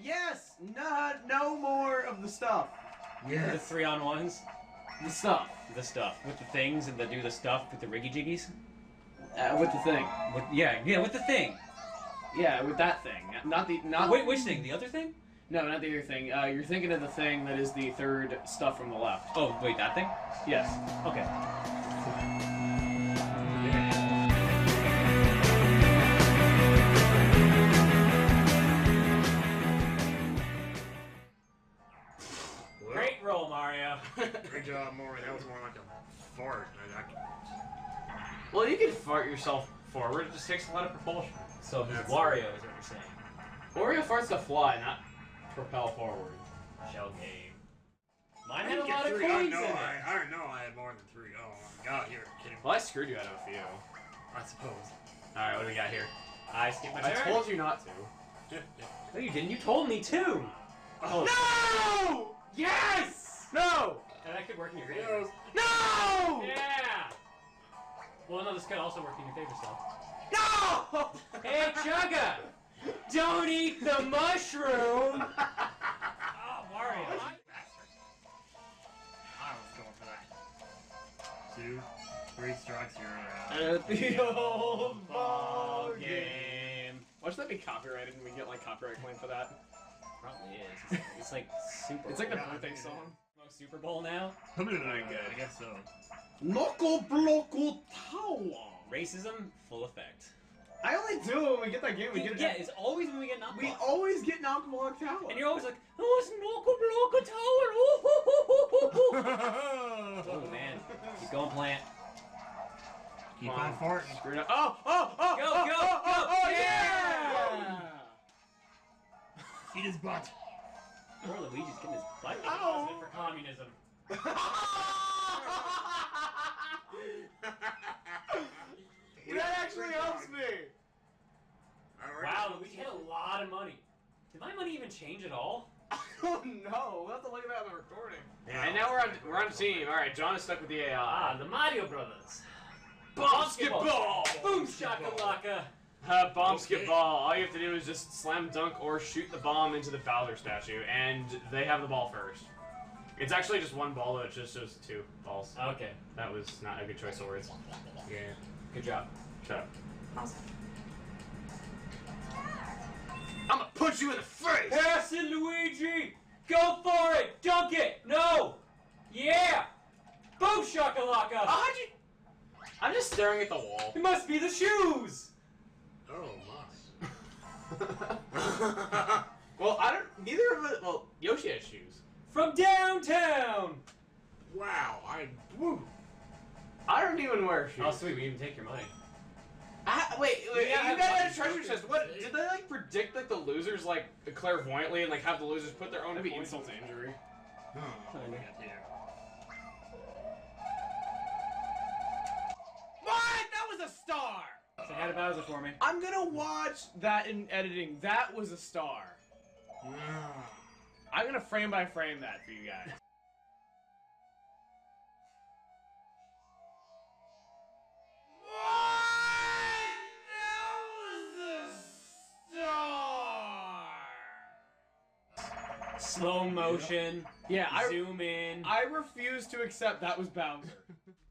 Yes! No, no more of the stuff. The three on ones, The stuff. the stuff with the things and the do the stuff with the riggy jiggies. Uh, with the thing. With, yeah, yeah, with the thing. Yeah, with that thing. Not the not. Wait, which thing? The other thing? No, not the other thing. Uh, you're thinking of the thing that is the third stuff from the left. Oh, wait, that thing? Yes. Okay. Mario. Great job, Maury. That was more like a fart. I, I, Well, you can fart yourself forward. It just takes a lot of propulsion. So he's That's- Wario, is what you're saying. Wario farts to fly, not propel forward. Shell game. Mine had a didn't lot of three. I coins know. in it. I, I didn't know I had more than three. Oh my god, you're kidding me. Well, I screwed you out of a few. I suppose. All right, what do we got here? I skipped my I turn. told you not to. Yeah, yeah. No, you didn't. You told me to. Oh. No! Yes! No! And that could work in your Here favor. No! Yeah. Well, no, this could also work in your favor still. No! Hey, Chugga! Don't eat the mushroom! oh, Mario. I was going for that. Two, three strikes, you're out. At the old ball game. game. Watch that be copyrighted and we get like copyright claim for that. Probably is. It's, it's like Super It's like the Bowl. Yeah, birthday song. Smoke Super Bowl now. Very good. I guess so. Loco Bloco Tower. Racism, full effect. I only do it when we get that game. We get it. yeah, it's always when we get knocked We off. always get knocked block tower. And you're always like, oh, it's Loco Bloco Tower! Ooh, hoo, hoo, hoo, hoo, hoo. Oh, man. Keep going, plant. Keep Come on farting. Screwed up. Oh, oh, oh, Go, oh, go, oh, go, oh, oh, yeah! Eat his butt. Poor Luigi's getting his butt kicked Ow. for communism. that actually helps me. Wow, Luigi had a lot of money. Did my money even change at all? Oh no, we'll have to look at that in the recording. And now we're on we're on team. All right, Jon is stuck with the AI. Ah, the Mario Brothers. Basketball. Boom shakalaka. Uh, bomb Okay. skip ball. All you have to do is just slam dunk or shoot the bomb into the Bowser statue, and they have the ball first. It's actually just one ball, though. It just shows two balls. Okay, That was not a good choice of words. Yeah. good job. Shut up. Awesome. I'm gonna punch you in the face. Pass it, Luigi! Go for it! Dunk it! No! Yeah! Boom shakalaka! Oh, how'd you? I'm just staring at the wall. It must be the shoes! Oh my. well, I don't. Neither of us. Well, Yoshi has shoes. From downtown! wow. I. Woo. I don't even wear shoes. Oh, sweet, we even take your money. Ah, wait, wait, Yeah, you I- got a treasure chest. What did they like predict like the losers like clairvoyantly and like have the losers put their own That'd be insult to injury. Huh. What Say hi to Bowser for me. I'm gonna watch that in editing. That was a star. I'm gonna frame by frame that for you guys. Slow motion. Yeah, I zoom in. I refuse to accept that was Bowser.